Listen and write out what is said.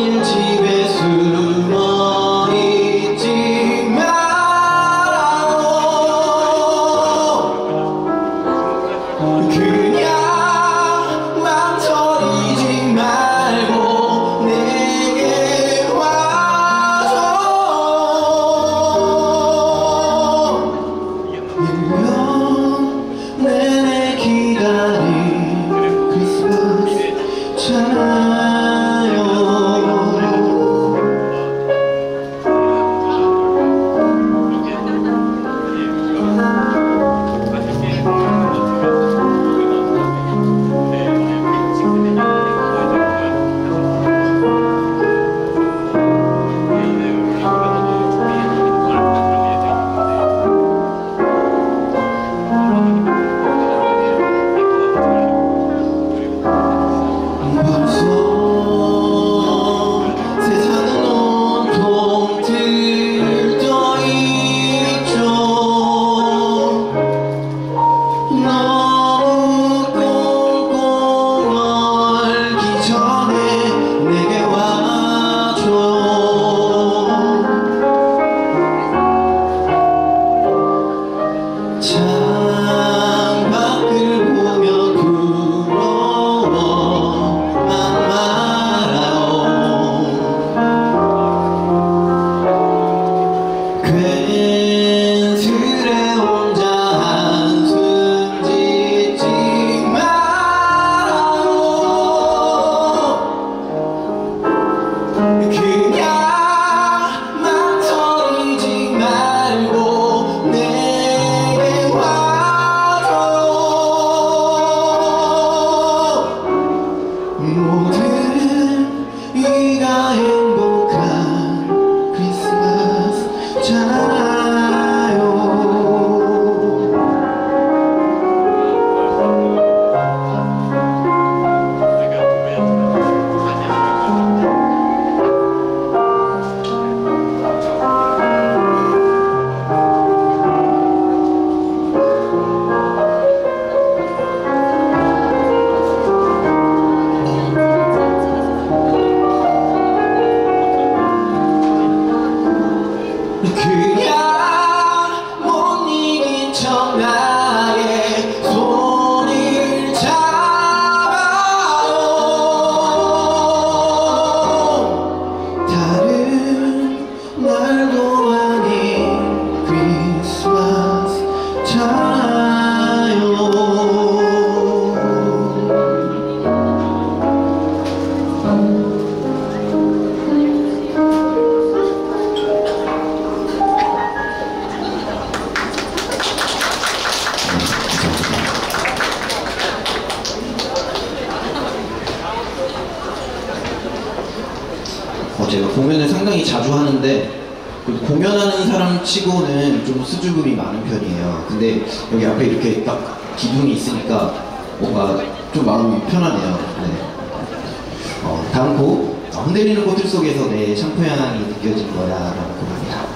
into 창 제가 공연을 상당히 자주 하는데 그 공연하는 사람 치고는 좀 수줍음이 많은 편이에요. 근데 여기 앞에 이렇게 딱 기둥이 있으니까 뭔가 좀 마음이 편하네요. 네. 어, 다음 곡 어, 흔들리는 꽃들 속에서 내 샴푸 향이 느껴질 거야 라는 곡입니다.